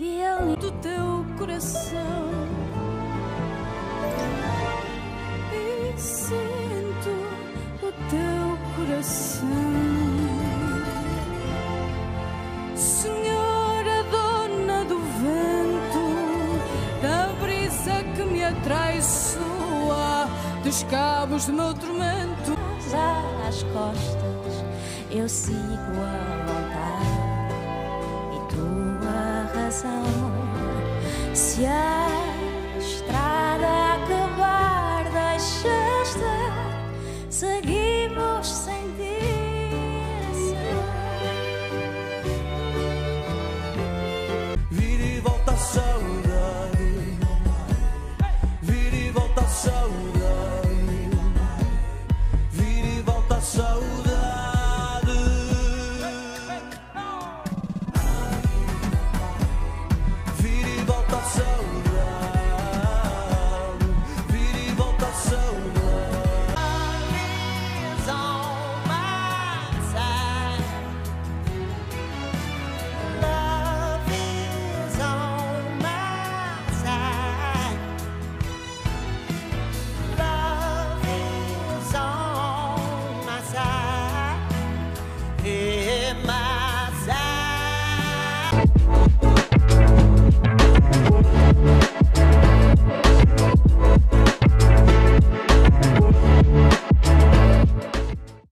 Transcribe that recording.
Lindo do teu coração. E sinto o teu coração. Senhora, dona do vento, da brisa que me atraiçoa, dos cabos do meu tormento. Às costas eu sigo a vontade sao xa